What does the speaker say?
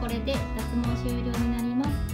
これで脱毛終了になります。